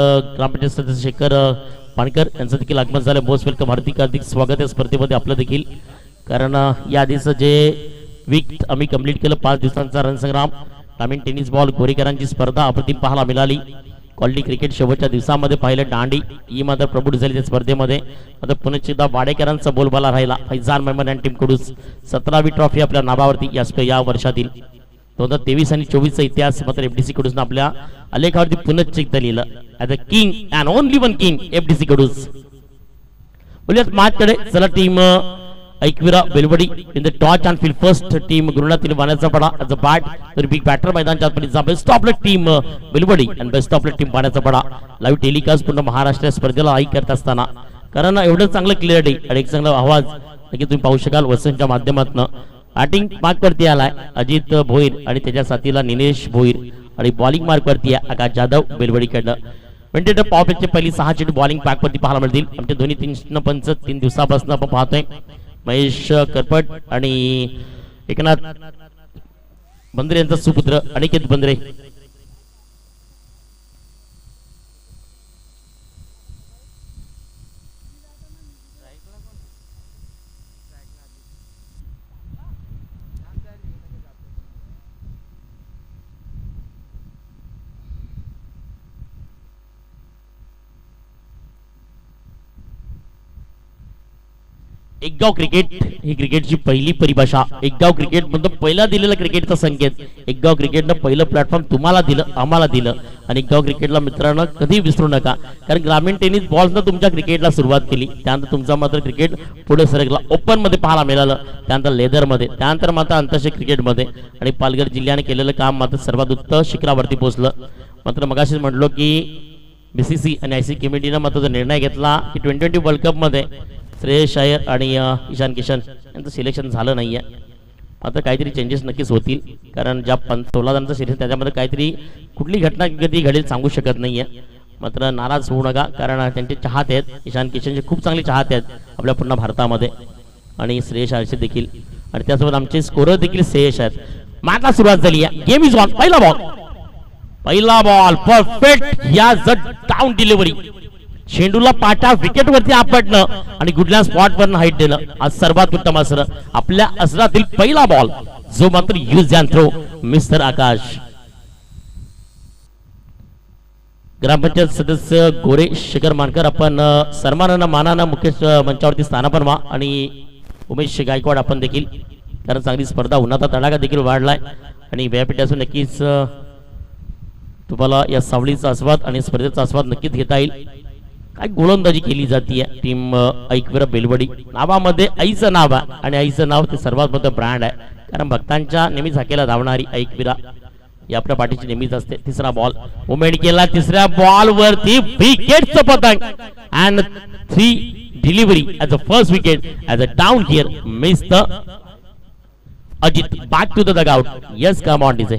ग्रामपंचायत सदस्य शेखर पाणकर यांचं देखील आगमन झालं. मोस्ट वेलकम हार्दिक हार्दिक स्वागत आहे स्पर्धेमध्ये आपलं देखील. कारण या आधीचं जे वीक आम्ही कंप्लीट केलं पाच दिवसांचा रणसंग्राम ग्रामीण टेनिस बॉल गोरेकरांची स्पर्धा अप्रतिम पाहायला मिळाली. क्वालिटी क्रिकेट शेवटच्या दिवसामध्ये पाहिलं दांडी. ही मात्र प्रबुट झाली त्या स्पर्धेमध्ये. आता पुण्याची वाडेकरांचा बोलबाला राहिला. फैजान मेहमान आणि टीमकडून सतरावी ट्रॉफी आपल्या नावावरती या या वर्षातील. दोन हजार तेवीस आणि चोवीसचा इतिहास मात्र एफडीसी कडून आपल्या आलेखावरती पुनश्चित लिहिलं. As a king and only one king FDC कडून. बोलूयात माझ्याकडे चला team Ekvira Belwadi. In the toss and field first team गुरुणातील वाण्याचा पडा. ॲज अ बॅट तर बिग बॅटर मैदानच्या आतमध्ये best of team Belwadi. And best of team पाण्याचा पडा. लाईव्ह टेलिकास्ट पूर्ण महाराष्ट्र स्पर्धेला ऐक करत असताना. कारण एवढं चांगलं क्लिअरिटी आणि एक चांगला आवाज नक्की तुम्ही पाहू शकाल. वसंतच्या माध्यमातून. बॅटिंग मार्कवरती आलाय अजित भोईर आणि त्याच्या साथीला निलेश भोईर आणि बॉलिंग मार्कवरती आहे आकाश जाधव बेलवडीकडनं. म्हणजे पॉपची पहिली सहा चेंडू बॉलिंग पॅकवरती पाहायला मिळतील. आमच्या दोन्ही तीन पंच तीन दिवसापासून आपण पाहतोय. महेश करपट आणि एकनाथ बंद्रे यांचा सुपुत्र अनिकेत बंद्रे. एकगाव क्रिकेट ही क्रिकेटची पहिली परिभाषा. एकगाव क्रिकेट म्हणतो पहिला दिलेला क्रिकेटचा संकेत. एकगाव क्रिकेटनं पहिलं प्लॅटफॉर्म तुम्हाला दिलं आम्हाला दिलं. आणि एकगाव क्रिकेटला मित्रांनो कधी विसरू नका. कारण ग्रामीण टेनिस बॉल्सनं तुमच्या क्रिकेटला सुरुवात केली. त्यानंतर तुमचा मात्र क्रिकेट पुढे सरकला. ओपनमध्ये पाहायला मिळालं. त्यानंतर लेदरमध्ये त्यानंतर मात्र आंतरराष्ट्रीय क्रिकेटमध्ये आणि पालघर जिल्ह्याने केलेलं काम मात्र सर्वात उत्तम शिखरावरती पोहोचलं. मात्र मगाशीच म्हटलो की बी सी सी आणि आय सी कमिटीनं मात्र जो निर्णय घेतला की ट्वेंटी ट्वेंटी वर्ल्ड कपमध्ये श्रेयस अय्यर आणि ईशान किशन. यांचं सिलेक्शन झालं नाही आहे आता काहीतरी चेंजेस नक्कीच होतील. कारण ज्या पं सोळा जणांचं सिलेक्शन त्याच्यामध्ये काहीतरी कुठली घटना कधी घडेल सांगू शकत नाही आहे मात्र नाराज होऊ नका. कारण त्यांचे चाहते आहेत. ईशान किशनचे खूप चांगले चाहते आहेत आपल्या पूर्ण भारतामध्ये. आणि श्रेयस शायरचे देखील. आणि त्यासोबत आमचे स्कोरर देखील श्रेयस आहेत. मॅचला सुरुवात झाली. आहे गेम इज ऑन पहिला बॉल पहिला बॉल परफेक्ट या जट डाऊन डिलिव्हरी चेंडूला पाटा विकेट वरती आपटणं आणि गुडल्या स्पॉट हाईट देणं. आज सर्वात उत्तम असं आपल्या असरातील पहिला बॉल जो मात्र use and throw mister Akash. ग्रामपंचायत सदस्य गोरे शेखर मानकर आपण सन्मानानं मानानं मुख्य मंचावरती स्थानापन व्हा आणि उमेश गायकवाड आपण देखील कारण चांगली स्पर्धा उन्हाचा तडाखा देखील वाढलाय. आणि व्यापीठ असून नक्कीच तुम्हाला या सावलीचा आस्वाद आणि स्पर्धेचा आस्वाद नक्कीच घेता येईल. काय गोलंदाजी केली जाते टीम ऐकवीर बेलवडी. नावामध्ये आईचं नाव आहे आणि आईचं नाव ते सर्वात मोठं ब्रँड आहे. कारण भक्तांच्या नेहमी झाकेला धावणारी ऐकविरा ही आपल्या पाठीची नेहमीच असते. तिसरा बॉल उमेड केला. तिसऱ्या बॉल वरती विकेटचं पतंग. And three delivery as a first wicket as a down here miss the Ajit back to the out yes come on DJ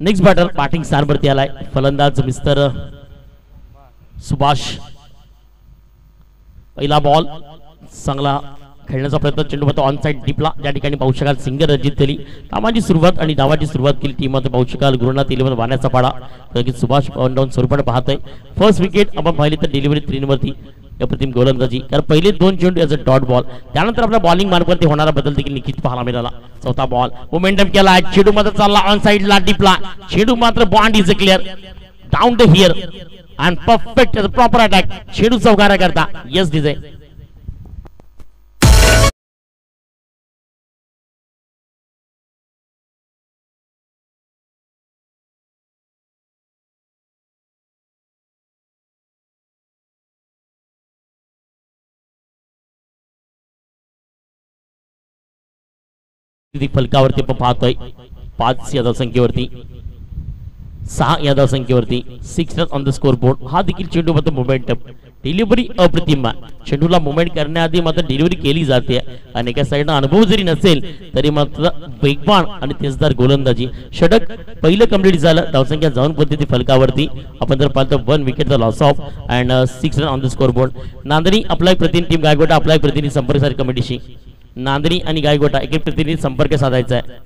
next batter batting स्थानवरती आलाय. फलंदाज मिस्टर सुभाष. पहिला बॉल चांगला खेळण्याचा प्रयत्न चेंडू मात्र ऑन साईड डिपला ज्या ठिकाणी पाहू शकाल सिंगर रजित केली कामाची सुरुवात आणि धावाची सुरुवात केली. टीममध्ये पाहू शकाल गुरुनाथ इलेव्हन वाण्याचा पाडा. सुभाष ऑन डाऊन स्वरूपाने पाहतोय. फर्स्ट विकेट आपण पाहिली तर डिलिव्हरी थ्रीवरती अप्रतिम गोलंदाजी. कारण पहिले दोन चेंडू याचा डॉट बॉल त्यानंतर आपल्या बॉलिंग मार्गवरती होणारा बदल देखील निश्चित पाहायला मिळाला. चौथा बॉल मोमेंटम केला. चेडू मात्र चालला ऑन साईडला डिपला चेडू मात्र bound is clear down the here and perfect proper attack चेडू चौकारा करता येस डिझे फलकावरती आपण पाहतोय. पाच या धावसंख्येवरती सहा या संख्येवरती six run on the score board हा देखील चेंडूमध्ये मोमेंटम डिलिव्हरी अप्रतिम. चेंडूला मुवमेंट करण्याआधी मात्र डिलिव्हरी केली जाते. आणि एका साईडनं अनुभव जरी नसेल तरी मात्र वेगवान आणि तेजदार गोलंदाजी. षटक पहिलं कंप्लीट झालं. धावसंख्या जाऊन पद्धती फलकावरती. आपण जर पाहतो one विकेटचा loss of and six run on the score board नांदणी आपला एक प्रतिनिधी टीम गायगोटा आपला एक प्रतिनिधी संपर्क सारी कमिटीशी नांदणी आणि गायगोटा एक एक प्रतिनिधी संपर्क साधायचा आहे.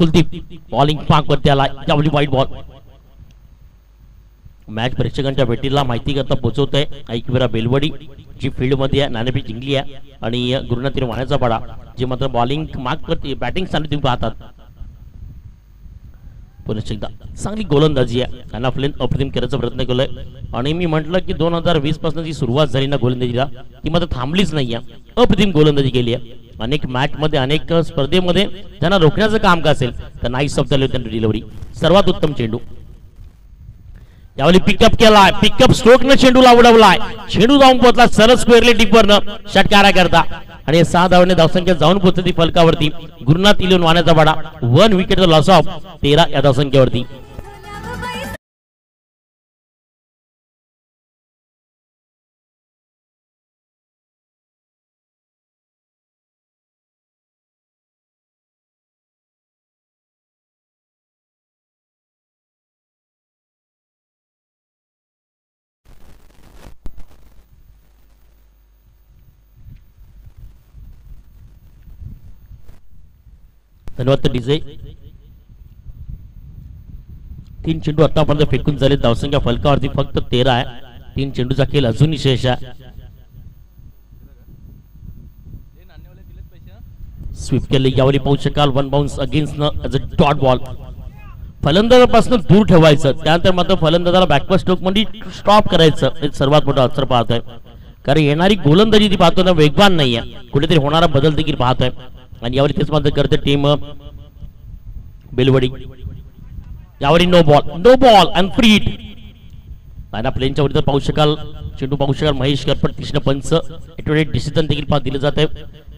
कुलदीप बॉलिंग पाक वरती आला यावली वाईट बॉल मॅच प्रेक्षकांच्या भेटीला माहिती करता पोहोचवतोय ऐकविरा बेलवडी जी फील्डमध्ये आहे नाणेफेक जिंकली आहे आणि गुरुनाथ वाण्याचा पाडा जे मात्र बॉलिंग मार्क करते बॅटिंग चांगली तुम्ही पाहतात. पुनश्च एकदा चांगली गोलंदाजी आहे. त्यांना अप्रतिम करायचा प्रयत्न केलाय. आणि मी म्हटलं की दोन हजार वीसपासून जी सुरुवात झाली ना गोलंदाजीला ती मात्र थांबलीच नाही आहे अप्रतिम गोलंदाजी केली आहे. अनेक मॅच मध्ये अनेक स्पर्धेमध्ये त्यांना रोखण्याचं काम का असेल तर नाईस ऑफ द डिलिव्हरी सर्वात उत्तम चेंडू. यावेळी पिकअप केलाय. पिकअप स्ट्रोक न चेंडूला उडवलाय. चेंडू जाऊन पोहोचला सरस स्क्वेअरली डिपवरनं षटकारा करता आणि सहा धावने धावसंख्या जाऊन पोहोचली फलकावरती. गुरुनाथ इलेवन वाण्याचा बडा वन विकेट लॉस ऑफ तेरा या धावसंख्येवरती. धन्यवाद डीजे तीन चेंडू आतापर्यंत फेकून झाले धावसंख्या फलकावरती फक्त तेरा आहे. तीन चेंडूचा खेळ अजूनही शेष आहे. स्वीप केले यावरी पाहू शकाल. वन बाउन्स अगेन्स्ट न एज अ डॉट बॉल फलंदाजापासून दूर ठेवायचं. त्यानंतर मात्र फलंदाजाला बॅकवर्ड स्ट्रोकमध्ये स्टॉप करायचं. हे सर्वात मोठं अस्त्र पाहतोय. कारण येणारी गोलंदाजी ती पाहतो ना वेगवान नाहीये. कुठेतरी होणारा बदल देखील पाहतोय. आणि यावर तेच मात्र करते team Belwadi. यावरी no ball no ball and free hit प्लेनच्या वरती पाहू शकाल चेंडू पाहू शकाल महेश करपट कृष्ण पंच. एटोडेट डिसिजन देखील पाह दिलं जात. आहे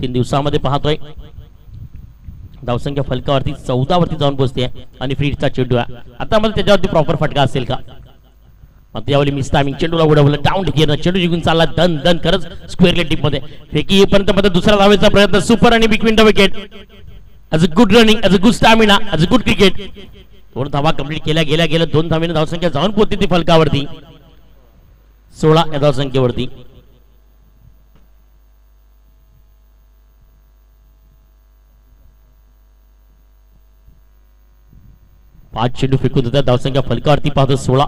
तीन दिवसामध्ये पाहतोय. धावसंख्या फलकावरती चौदा वरती जाऊन पोहोचते. आणि फ्री चेंडू आहे. आता मला त्याच्यावरती प्रॉपर फटका असेल का? मग त्यावेळी मिस टायमिंग चेंडूला उडवलं डाऊन घेणं चेंडू जिंकून चालला दन दन खरंच स्क्वेअर लेटिंगमध्ये. फेकी येईपर्यंत मध्ये दुसरा धावेचा प्रयत्न सुपर आणि between the wicket as a good running अज अ गुड स्टॅमिना अज अ गुड क्रिकेट दोन धावा कंप्लीट केल्या गेल्या गेल्या दोन धावेने धावसंख्या जाऊन पोहोचते ती फलकावरती. सोळा या धावसंख्येवरती. पाच चेंडू फेकून होत्या धावसंख्या फलकावरती पाहतो सोळा.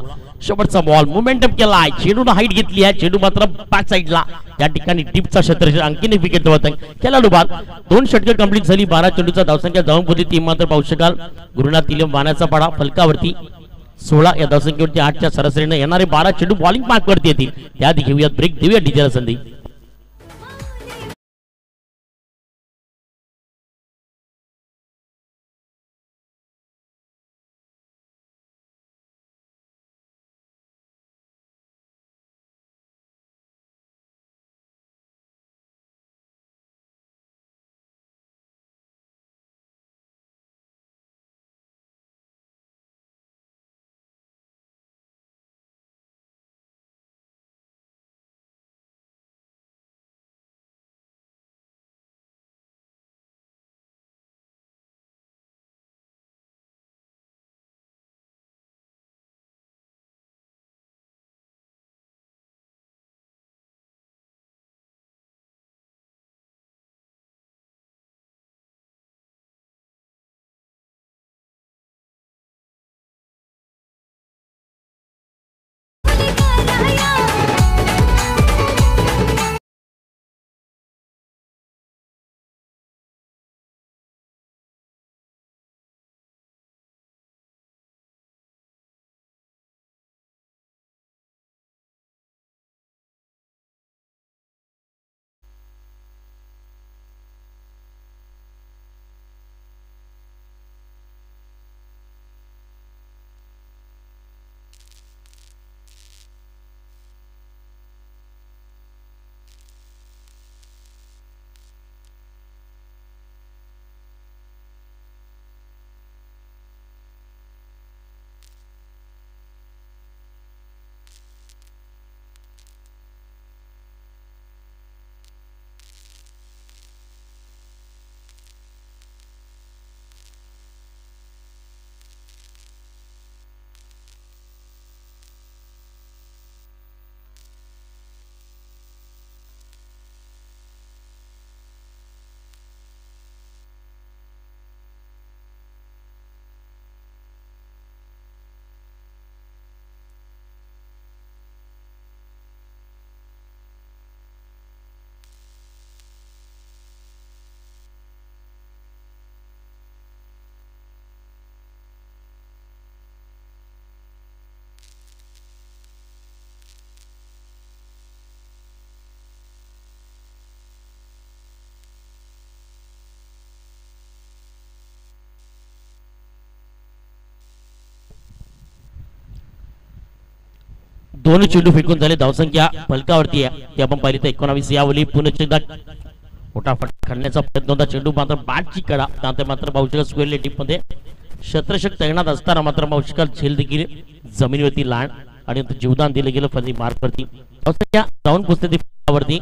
शेवटचा बॉल मोमेंटम केलाय. चेंडून हाईट घेतली आहे. चेंडू मात्र बॅक साईडला त्या ठिकाणी टिपचा क्षेत्र आणखीन एक विकेट आहे खेळाडू बाद दोन षटकर कंप्लीट झाली. बारा चेंडूचा धावसंख्या जाऊन पोहोचली. ती मात्र पाहू शकाल. गुरुनाथ तिलम वाण्याचा पाडा फलकावरती. सोळा या धावसंख्येवरती आठच्या सरासरीने येणारे बारा चेंडू बॉलिंग मार्कवरती येतील. त्याआधी घेऊयात ब्रेक देऊया डीजेला संधी. दोन चेंडू फेकून झाले. धावसंख्या फलकावरती आहे. ती आपण पाहिली तर एकोणावीस या वली एकदा मोठा फटका खाण्याचा प्रयत्न होता. चेंडू मात्र बाटची कडा. त्यानंतर मात्र भाऊशिका स्क्वेअर लेटीमध्ये शत्रशक तैनात असताना मात्र भाऊशिका झेल देखील जमिनीवरती लाण आणि जीवदान दिलं गेलं फली मार्कवरती धावसंख्या जाऊन पोचते ती फलकावरती.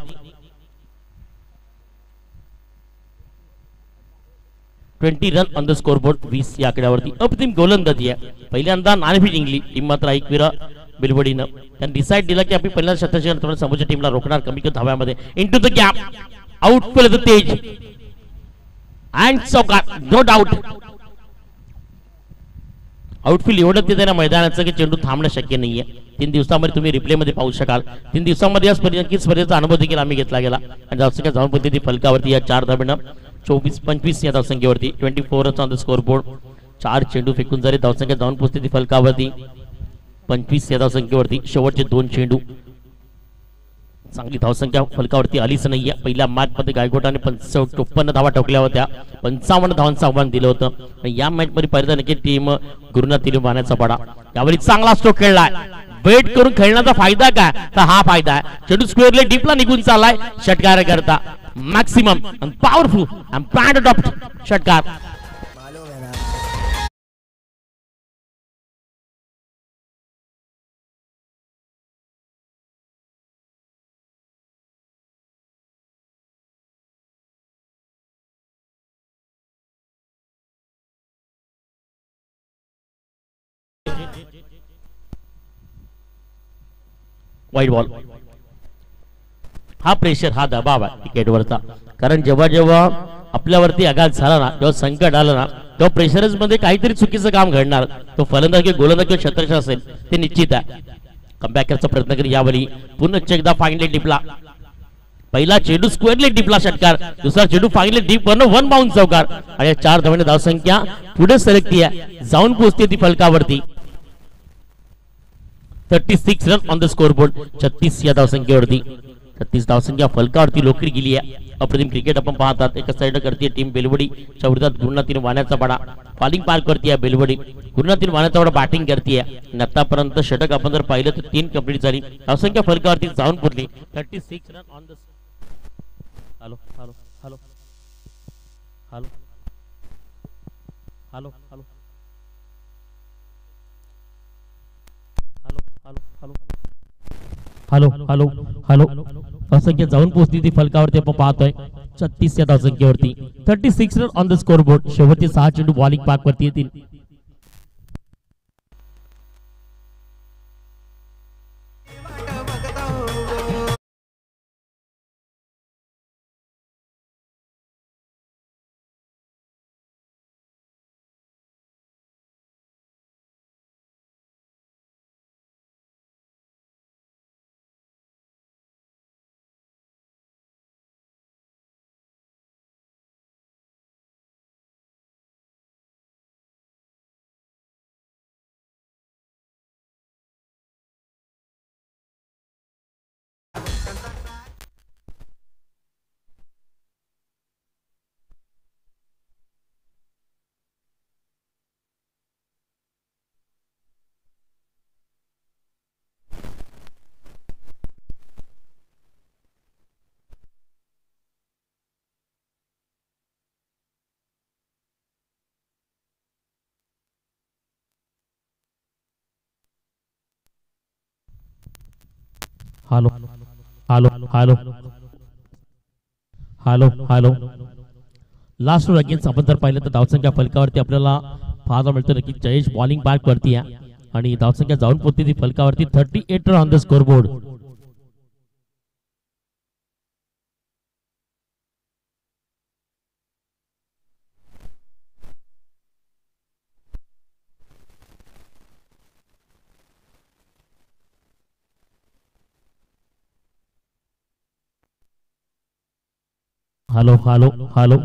Twenty run on the score board वीस या आकड्यावरती अप्रतिम गोलंदाजी आहे. पहिल्यांदा नाणेफी जिंकली. टीम मात्र ऐकविरा बिलबडीनं. त्यांनी डिसाईड दिला की आपण पहिल्या शतकाच्या नंतर समोरच्या टीमला रोखणार कमी कमी धाव्यामध्ये इंटू द गॅप आउट केलं तेज. अँड चौकार नो डाऊट आउटफील्ड एवढं तिथे ना मैदानाचं की चेंडू थांबणं शक्य नाहीये. तीन दिवसामध्ये तुम्ही रिप्लेमध्ये पाहू शकाल. तीन दिवसामध्ये या स्पर्धे स्पर्धेचा अनुभव देखील आम्ही घेतला गेला. आणि जास्त जाऊन पद्धती फलकावरती या चार धाब्यानं चोवीस पंचवीस या धावसंख्येवरती. Twenty four on the score board चार चेंडू फेकून जरी धावसंख्या जाऊन पोहोचते ती फलकावरती. पंचवीस या धावसंख्येवरती शेवटचे दोन चेंडू. चांगली धावसंख्या फलकावरती आलीच नाहीये. पहिल्या मॅचमध्ये गायगोटाने गायकोटाने पंच चोपन्न धावा ठोकल्या होत्या. पंचावन्न धावांचं आव्हान दिलं होतं. आणि या मॅचमध्ये मध्ये पाहिलं नक्की टीम गुरुनाथ तिने बाण्याचा पडा. यावेळी चांगला स्ट्रोक खेळलाय. वेट करून खेळण्याचा फायदा काय? तर हा फायदा आहे. चेंडू स्क्वेअरले डीपला निघून चाललाय. षटकार करता. Maximum powerful and pad adopt षटकार. वाईट बॉल हा प्रेशर हा दबाव आहे क्रिकेटवरचा कारण जेव्हा जेव्हा आपल्यावरती आघात झाला ना तेव्हा संकट आलं ना तेव्हा प्रेशरच मध्ये काहीतरी चुकीचं काम घडणार. तो फलंदाज किंवा गोलंदाज किंवा क्षेत्ररक्षक असेल ते निश्चित आहे. कमबॅक करायचा प्रयत्न करी यावेळी. पुन्हा एकदा फाईनली टिपला पहिला चेंडू स्क्वेअरले टिपला षटकार. दुसरा चेंडू finally deep one one bound चौकार. आणि चार धावांनी धावसंख्या पुढे सरकती आहे जाऊन पोहोचते ती फलकावरती. Thirty six run on the score board छत्तीस या धावसंख्येवरती. छत्तीस धावसंख्या फलकावरती लोकरी गेली आहे अप्रतिम क्रिकेट आपण पाहतात. एका साईड करते टीम बेलवडी. विरोधात गुरुनाथीन वाण्याचा बाडा. बॉलिंग पार करते बेलवडी. गुरुनाथीन वाण्याचा बडा बॅटिंग करते आणि आतापर्यंत षटक आपण जर पाहिलं तर तीन कंप्लीट झाली. धावसंख्या फलकावरती जाऊन पुरली thirty six run on the hello hello hello hello hello hello hello hello hello. असंख्य जाऊन पोहोचली ती फलकावरती आपण पाहतोय. छत्तीस या धावसंख्येवरती thirty six run on the score board शेवटचे सहा चेंडू बॉलिंग पार्क वरती येतील. Hello hello hello hello hello last over against आपण जर पाहिलं तर धावसंख्या फलकावरती आपल्याला पाहायला मिळतं. की जयेश बॉलिंग बॅक वरती आहे. आणि धावसंख्या जाऊन पोहोचते ती फलकावरती. Thirty eight run on the score board hello hello hello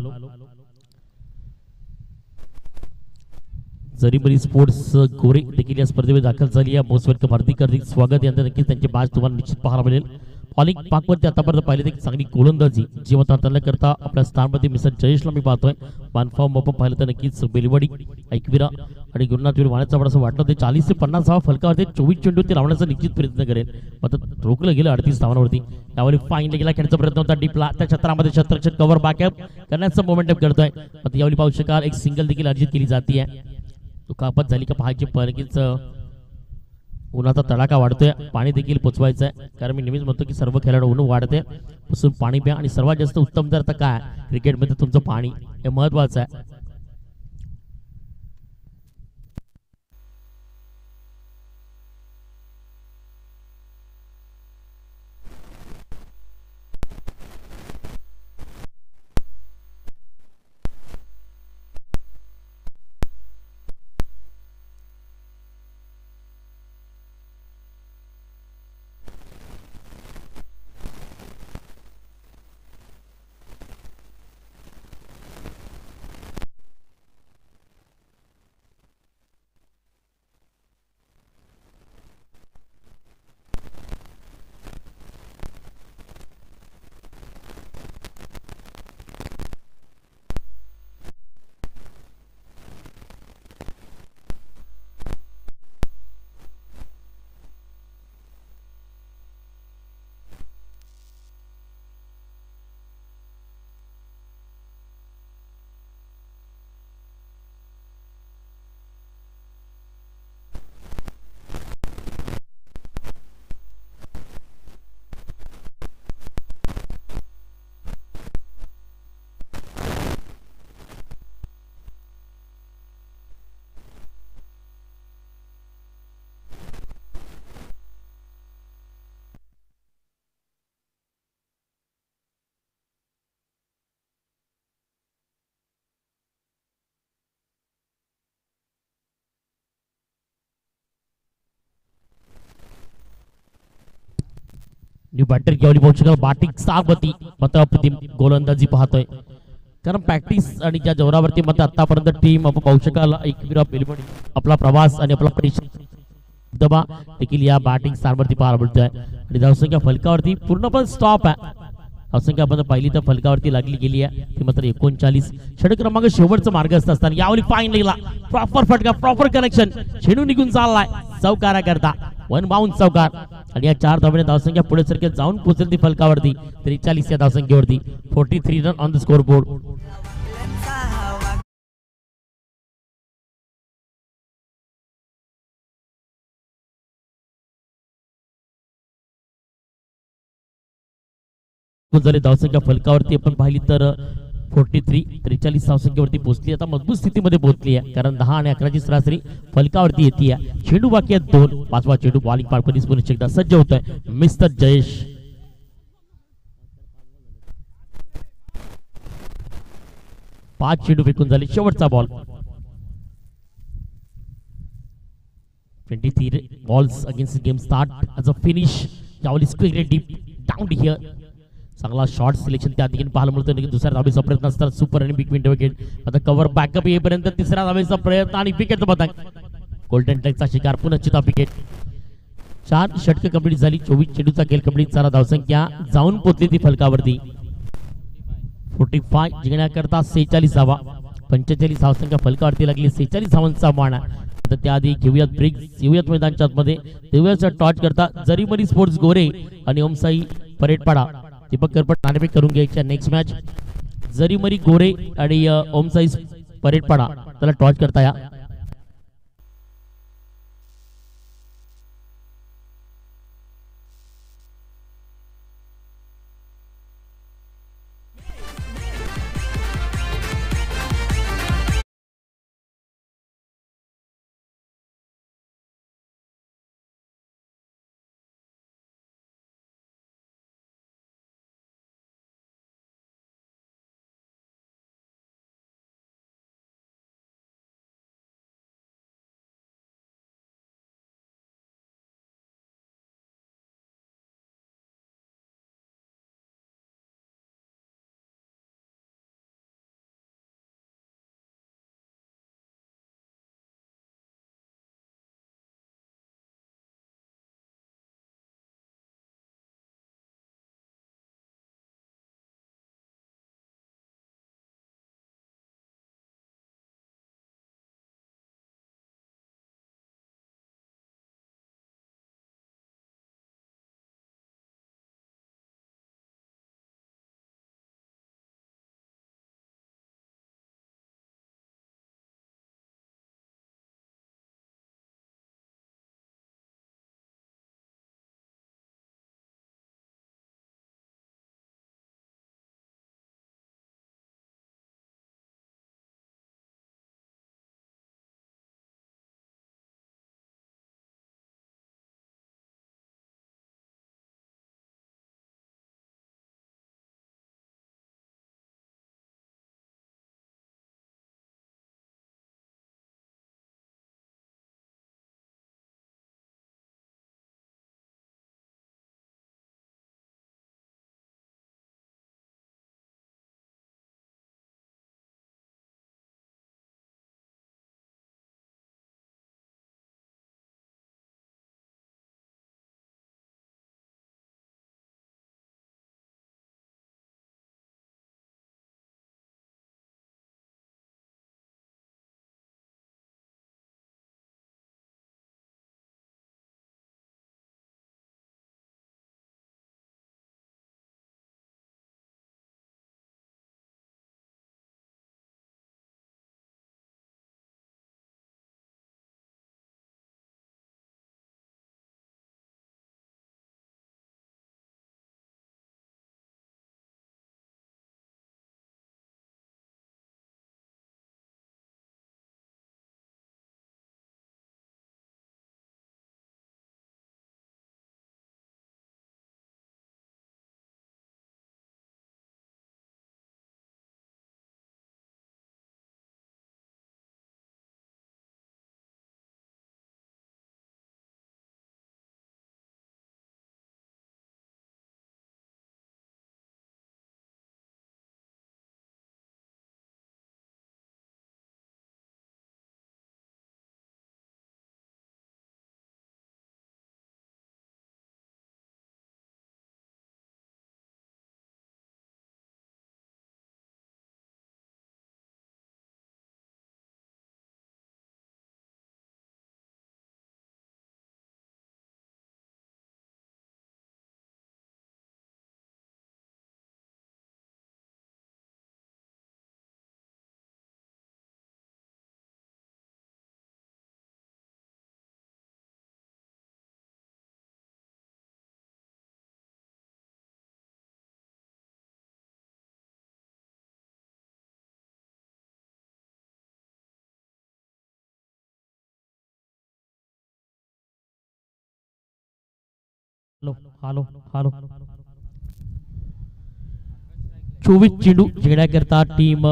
Jarimari sports Gore देखील या स्पर्धेमध्ये दाखल झाली या मोस्ट वेलकम हार्दिक हार्दिक स्वागत. यांचं नक्कीच त्यांची मॅच तुम्हाला निश्चित पाहायला मिळेल. बॉलिंग पाकवरती आतापर्यंत पाहिले तर चांगली गोलंदाजी. जिवंत हाताळल्या करता आपल्या स्थानमध्ये मिस्टर जयेशला मी पाहतोय. मानफॉर्म आपण पाहिलं तर नक्कीच बेलवाडी ऐकविरा. आणि गुरुनाथ वाण्याचा असं वाटलं ते चाळीस ते पन्नास धावा फलकावरती चोवीस चेंडू ते लावण्याचा निश्चित प्रयत्न करेल. मात्र रोखलं गेलं अडतीस धावांवरती. त्यावेळी फाईन गेला खेळण्याचा प्रयत्न होता डीपला त्या छत्रामध्ये छत्रक्षक कव्हर बॅकअप करण्याचा मोमेंटअप करतोय मात्र यावेळी पाहू शकाल एक सिंगल देखील अर्जित केली जाते दुखापत झाली का पाहायची परकीच. उन्हाचा तडाखा वाढतोय पाणी देखील पोचवायचं आहे कारण मी नेहमीच म्हणतो की सर्व खेळाडू ऊन वाढते पासून पाणी प्या आणि सर्वात जास्त उत्तम जर आता काय? क्रिकेटमध्ये तुमचं पाणी हे महत्वाचं आहे. न्यू बॅटर घेऊन पाहू शकाल बाटिक सावती मात्र अप्रतिम गोलंदाजी पाहतोय कारण प्रॅक्टिस आणि ज्या जोरावरती मात्र आतापर्यंत टीम आपण पाहू शकाल एक आपला प्रवास आणि आपला परिश्रम दबा देखील या बॅटिंग स्थानवरती पाहायला मिळतोय आणि धावसंख्या फलकावरती पूर्णपणे स्टॉप आहे धावसंख्या आपण पाहिली तर फलकावरती लागली गेली आहे ती मात्र एकोणचाळीस षड क्रमांक मार्ग मार्गस्थ असताना यावरी पाय लिहिला प्रॉपर फटका प्रॉपर कनेक्शन छेडून निघून चाललाय चौकारा करता वन बाउंड चौकार आणि या चार धावणे धावसंख्या पुढे सरके जाऊन पोहोचेल ती फलकावरती. त्रेचाळीस या धावसंख्येवरती. Forty three run on the score board झाले धावसंख्या फलकावरती आपण पाहिली तर फोर्टी थ्री त्रेचाळीस धावसंख्येवरती पोहोचली आता मज़बूत स्थितीमध्ये पोहोचली आहे. कारण दहा आणि अकराची सरासरी फलकावरती येते चेंडू बाकी आहेत दोन. पाचवा चेंडू बॉलिंग पार्पनीस पुन्हा एकदा सज्ज होत आहे. मिस्टर जयेश. पाच चेंडू फेकून झाले. शेवटचा ball twenty three balls against game start as a finish Yawali square deep down here चांगला शॉर्ट सिलेक्शन त्या ठिकाणी पाहायला मिळतो की दुसऱ्या धावेचा प्रयत्न असतात. सुपर आणि बिग विंडो विकेट आता कव्हर बॅकअप येईपर्यंत तिसऱ्या धावेचा प्रयत्न आणि विकेट पतंग गोल्डन टॅकचा शिकार. पुन्हा चिता विकेट चार षटक कंप्लीट झाली. चोवीस चेंडूचा खेळ कंप्लीट चारा धावसंख्या जाऊन पोचली ती फलकावरती. फोर्टी फाय जिंकण्याकरता सेहेचाळीस धावा पंचेचाळीस धावसंख्या फलकावरती लागली. सेहेचाळीस धावांचा मान. आता त्याआधी घेऊयात ब्रेक येऊयात मैदानच्या आतमध्ये देऊयाचा टॉच करता जरीमरी स्पोर्ट्स गोरे आणि ओमसाई परेडपाडा. दीपक करपट नाणेफेक करून घ्यायच्या नेक्स्ट मॅच जरी मरी गोरे आणि ओम साईज परेड परेडपाडा त्याला टॉच करता या. Hello hello hello. चोवीस चेंडू जिंकण्याकरता टीम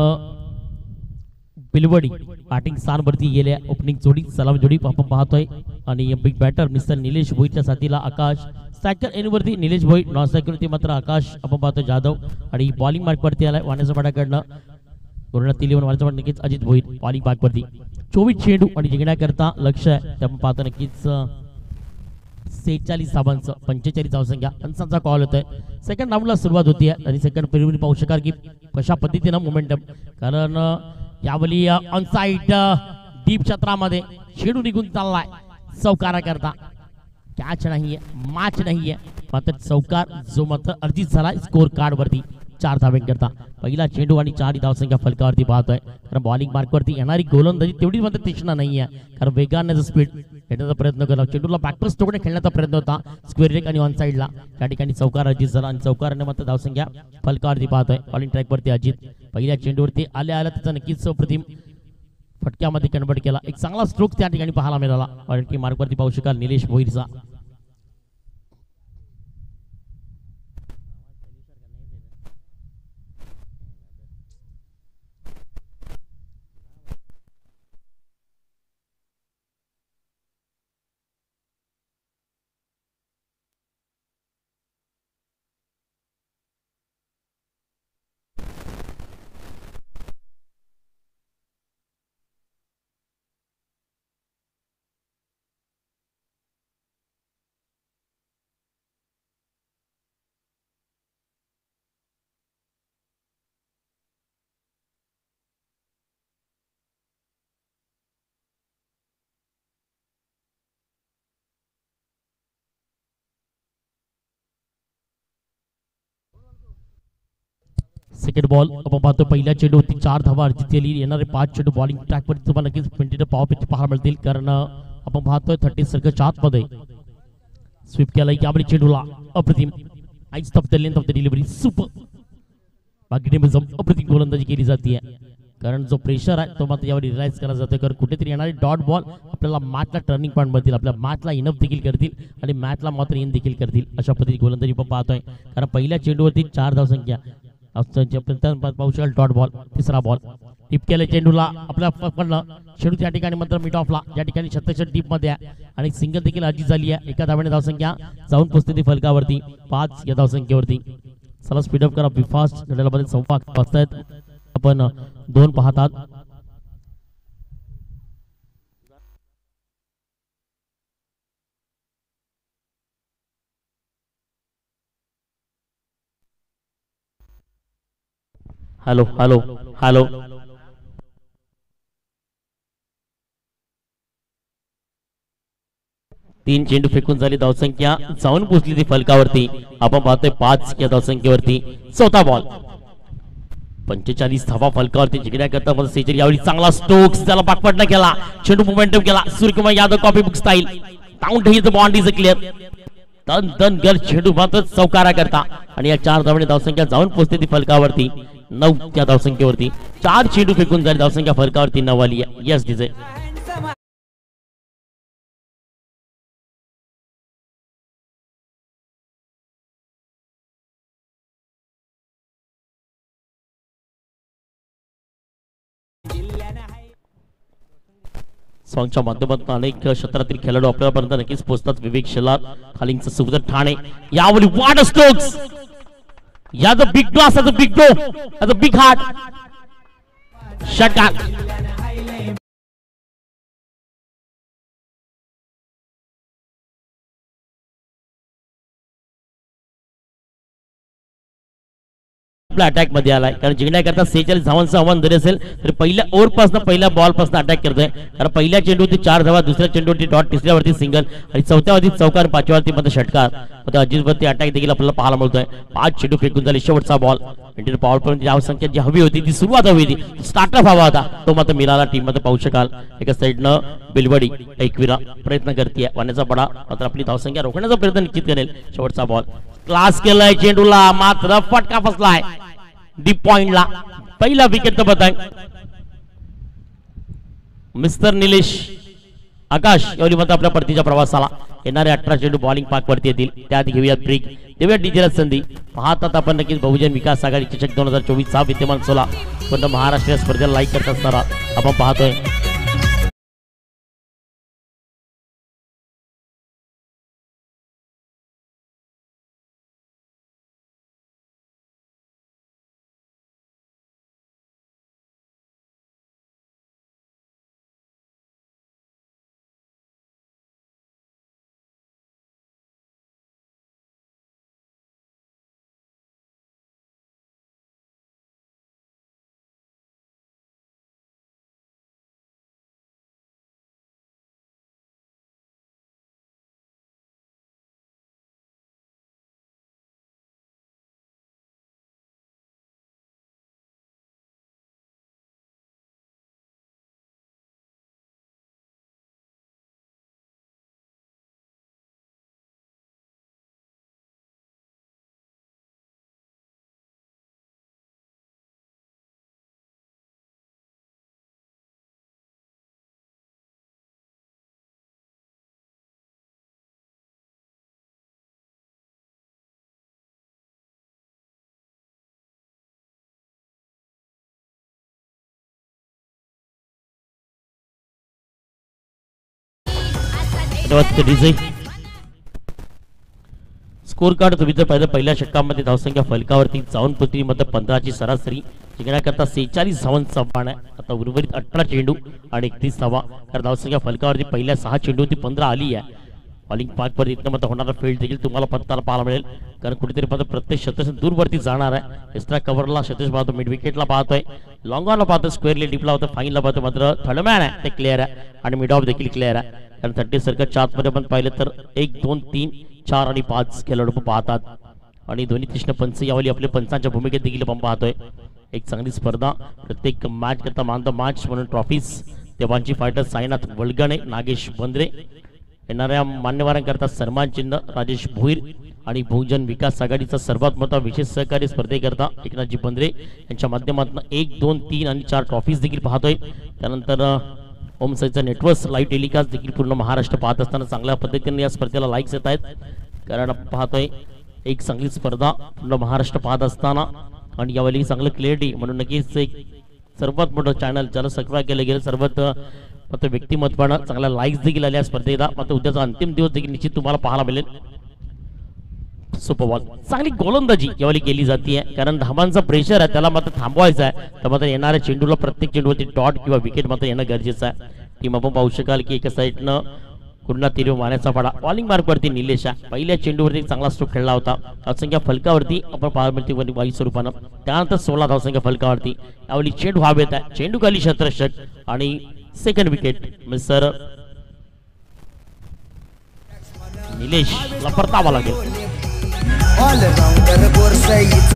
बिलवडी बॅटिंग स्थानवरती गेल्या ओपनिंग जोडी सलाम जोडी आपण पाहतोय. आणि बिग बॅटर मिस्टर निलेश भोईच्या साथीला आकाश सायकल एनवरती निलेश भोई नॉन सायकलवरती मात्र आकाश आपण पाहतोय जाधव. आणि बॉलिंग मार्कवरती आलाय वाण्याच्या पाड्याकडनं धोरणात इलेव्हन वाण्याचा पाठ नक्कीच अजित भोईर बॉलिंग मार्कवरती चोवीस चेंडू आणि जिंकण्याकरता लक्ष आहे. ते आपण पाहतो नक्कीच सेहेचाळीस धावांचं पंचेचाळीस धावसंख्या रन्सांचा कॉल होतोय. सेकंड राऊंडला सुरुवात होती आणि सेकंड पिरियड पाहू शकाल की कशा पद्धतीनं मोमेंटम कारण यावेळी ऑन साईड डीप क्षेत्रामध्ये शेडू निघून चाललाय. चौकाराकरता कॅच नाहीये मॅच नाहीये. मात्र चौकार जो मात्र अर्जित झाला स्कोर कार्ड वरती. चार धाव्यांकरता पहिला चेंडू आणि चार धावसंख्या फलकावरती पाहतोय. कारण बॉलिंग मार्कवरती येणारी गोलंदाजी तेवढी मात्र तीक्ष्ण नाही आहे कारण वेगानं स्पीड खेळण्याचा प्रयत्न केला चेंडूला बॅकपर्स स्टोकने खेळण्याचा प्रयत्न होता स्क्वेअर रेक आणि ऑन साईडला त्या ठिकाणी चौकार अजित झाला आणि चौकाराने मात्र धावसंख्या फलकावरती पाहतोय. बॉलिंग ट्रॅकवरती अजित. पहिल्या चेंडूवरती आल्या आल्या त्याचा नक्कीच प्रतिम फटक्यामध्ये कन्वर्ट केला. एक चांगला स्ट्रोक त्या ठिकाणी पाहायला मिळाला. मार्कवरती पाहू शकाल निलेश भोईरचा. सेकंड बॉल आपण पाहतो पहिल्या चेंडूवरती चार धावा अर्जित केली येणारे पाच चेंडू बॉलिंग ट्रॅकवरती तुम्हाला नक्कीच ट्वेंटी पॉवर पिच पाहायला मिळतील. कारण आपण पाहतोय थर्टी सर्कलच्या आतमध्ये स्वीप की आपली चेंडूला अप्रतिम आईच off the length off the delivery super बाकी टीम अप्रतिम गोलंदाजी केली जाते. कारण जो प्रेशर आहे तो मात्र यावर रिलाईज केला जातो कारण कुठेतरी येणारे डॉट बॉल आपल्याला मॅचला टर्निंग पॉईंट मधील आपल्या मॅचला इनअप देखील करतील आणि मॅचला मात्र इन देखील करतील. अशा पद्धती गोलंदाजी पण पाहतोय. कारण पहिल्या चेंडूवरती चार धावसंख्या. संख्या पाहू शकाल डॉट बॉल तिसरा बॉल टिप केलं चेंडूला. आपल्या पकडलं चेंडू त्या ठिकाणी मात्र मिड ऑफला या ठिकाणी छत्तीसशे टीपमध्ये आहे. आणि सिंगल देखील अजित झाली आहे. एका धाव्याने धावसंख्या. जाऊन पोहोचते ती फलकावरती. पाच या धावसंख्येवरती. चला स्पीडअप करा. बी फास्ट घड्याळामध्ये सव्वा वाजतायत. आपण दोन पाहतात. हॅलो हॅलो हॅलो तीन चेंडू फेकून झाली धावसंख्या. जाऊन पोचली ती फलकावरती. आपण पाहतोय पाच या धावसंख्येवरती. चौथा बॉल पंचेचाळीस धावा फलकावरती. जिंकण्याकरता पण सेंचुरी. यावेळी चांगला स्टोक्स त्याला पाकपटला केला. चेंडू मोमेंटम केला. Suryakumar Yadav copy book style count he bound is clear तन तन गर चेंडू मात्र चौकारा करता. आणि या चार धावणे धावसंख्या जाऊन पोचते ती फलकावरती. नऊ त्या धावसंख्येवरती. चार चेंडू फेकून झाली धावसंख्या फरकावरती नऊ आली. यस डिझे सॉंगच्या माध्यमातून अनेक क्षेत्रातील खेळाडू आपल्यापर्यंत नक्कीच पोहोचतात. विवेक शेलार खालींचं सुबदर ठाणे. यावेळी वाट Yeah, the big glass, that's a big bro, that's a big heart. Shut up. आपला अटॅकमध्ये आलाय. कारण जिंकण्याकरता सेहेचाळीस धावांचं आव्हान जरी असेल तर पहिल्या ओव्हरपासून पहिल्या बॉलपासून अटॅक करतोय. कारण पहिल्या चेंडूवरती चार धावा दुसऱ्या चेंडूवरती डॉट तिसऱ्यावरती सिंगल आणि चौथ्यावरती चौकार आणि पाचव्यावरती मध्ये षटकार. मध्ये अजितवरती अटॅक देखील आपल्याला पाहायला मिळतोय. पाच चेंडू फेकून झाले शेवटचा बॉल इंडियन पॉवर पर्यंत धावसंख्या जी हवी होती ती सुरुवात हवी होती. स्टार्टअप हवा होता तो मात्र मिळाला टीममध्ये पाहू शकाल. एका साईडनं बिलवडी एकविरा प्रयत्न करते वाण्याचा बडा मात्र आपली धावसंख्या रोखण्याचा प्रयत्न निश्चित करेल. शेवटचा बॉल क्लास केलाय चेंडूला मात्र फटका फसलाय डीप पॉइंटला पहिला विकेट पतंग मिस्टर निलेश आकाश एवढी मत आपल्या परतीच्या प्रवासाला येणारे अठरा चेंडू बॉलिंग पाक वरती येतील त्यात घेऊयात ब्रेक देऊया डीजेला संधी पाहतात आपण नक्कीच बहुजन विकास आघाडी चषक दोन हजार चोवीस चा विद्यमान सोला पण महाराष्ट्रीय स्पर्धेला लाईक करत असताना आपण पाहतोय धन्यवाद डीजे स्कोर कार्ड तुम्ही जर पाहिलं पहिल्या षटकामध्ये धावसंख्या फलकावरती जाऊन पृथ्वीमध्ये पंधराची सरासरी जिंकण्याकरता सेहेचाळीस धावांचा बाण आहे. आता उर्वरित अठरा चेंडू आणि एकतीस धावा. कारण धावसंख्या फलकावरती पहिल्या सहा चेंडूवरती पंधरा आली आहे. बॉलिंग पार्कवर इथनं मग होणारा फील्ड देखील तुम्हाला पत्ताला पाहायला मिळेल. कारण कुठेतरी मात्र प्रत्येक शतस दूरवरती जाणार आहे. एक्स्ट्रा कव्हरला शतस पाहतो मिड विकेटला पाहतोय. लॉंगॉनला पाहतो स्क्वेअरली डीपला होतं. फाईनला पाहतो मात्र थर्डमॅन आहे. ते क्लिअर आहे. आणि मिड ऑफ देखील क्लिअर आहे. कारण थर्टी सर्कल चार्टमध्ये आपण पाहिलं तर एक दोन तीन चार आणि पाच खेळाडू पाहतात. आणि दोन्ही कृष्ण पंच यावली आपल्या पंचांच्या भूमिकेत देखील आपण पाहतोय. एक चांगली स्पर्धा. प्रत्येक मॅच करता मान द मॅच म्हणून ट्रॉफीज देवांची फायटर साईनाथ वलगणे नागेश बंद्रे. येणाऱ्या मान्यवरांकरता सन्मान चिन्ह राजेश भोईर आणि बहुजन विकास आघाडीचा सर्वात मोठा विशेष सहकारी स्पर्धेकरता एकनाथजी बंद्रे यांच्या माध्यमातून एक दोन तीन आणि चार ट्रॉफीज देखील पाहतोय. त्यानंतर ओमसाईचा ओम नेटवर्क लाईव्ह टेलिकास्ट देखील पूर्ण महाराष्ट्र पाहत असताना चांगल्या पद्धतीने या स्पर्धेला लाईक्स येत आहेत. कारण पाहतोय एक चांगली स्पर्धा पूर्ण महाराष्ट्र पाहत असताना आणि यावेळी चांगलं क्लिअरिटी म्हणून नक्कीच एक सर्वात मोठं चॅनल ज्याला सबस्क्राईब केलं गेलं. सर्वात मात्र व्यक्तिमत्वानं चांगल्या लाईक्स देखील आल्या स्पर्धेला. मात्र उद्याचा अंतिम दिवस देखील निश्चित तुम्हाला पाहायला मिळेल. सुपरबॉल चांगली गोलंदाजी यावेळी केली जाते कारण धावांचा प्रेशर आहे त्याला मात्र थांबवायचं आहे. तर मात्र येणाऱ्या चेंडूला प्रत्येक चेंडूवरती डॉट किंवा विकेट मात्र येणं गरजेचं आहे. टीम आपण पाहू शकाल की एका साईडनं कुंडा तिरव मारण्याचा पाडा बॉलिंग मार्कवरती निलेशा पहिल्या चेंडूवरती चांगला स्ट्रोक खेळला होता. धावसंख्या फलकावरती आपण पाहायला मिळते स्वरूपानं. त्यानंतर सोळा धावसंख्या फलकावरती. यावेळी चेंडू भाव येत आहे. चेंडू खाली शतरषक आणि सेकंड विकेट सर निलेश परतावा लागेल. All around the Bor Said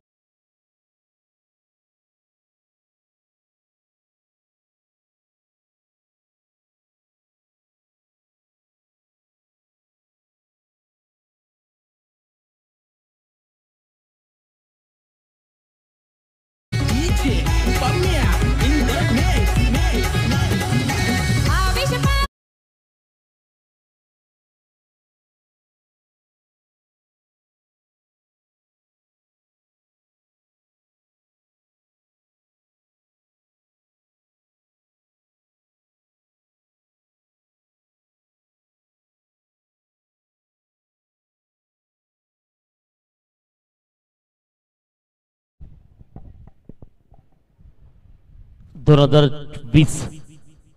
दोन हजार वीस